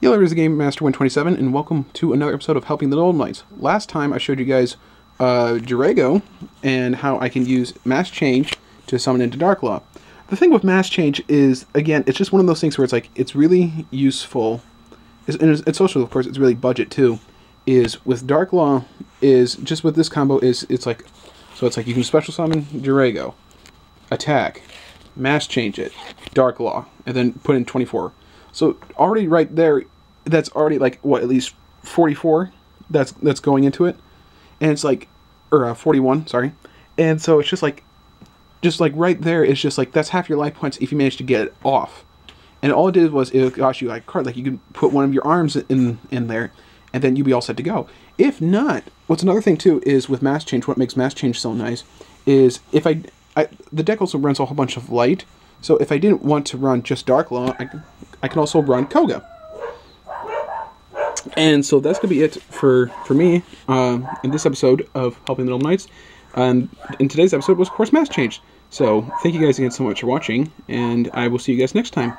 Yo, the Game Master 127, and welcome to another episode of Helping the Noble Knights. Last time I showed you guys uh, Jirago and how I can use Mask Change to summon into Dark Law. The thing with Mask Change is, again, it's just one of those things where it's like, it's really useful, it's, and it's, it's also, of course, it's really budget too, is with Dark Law, is, just with this combo, is, it's like, so it's like you can special summon Jirago, attack, Mask Change it, Dark Law, and then put in 24. So already right there, that's already like what at least 44 that's that's going into it, and it's like, or uh, 41, sorry, and so it's just like, just like right there, it's just like that's half your life points if you manage to get it off, and all it did was it got you like card like you can put one of your arms in in there, and then you'd be all set to go. If not, what's another thing too is with mask change. What makes mask change so nice is if I, I the deck also runs a whole bunch of light. So if I didn't want to run just Dark Law, I, I can also run Koga. And so that's going to be it for, for me uh, in this episode of Helping the Noble Knights. And in today's episode was, of course, Mask Change. So thank you guys again so much for watching, and I will see you guys next time.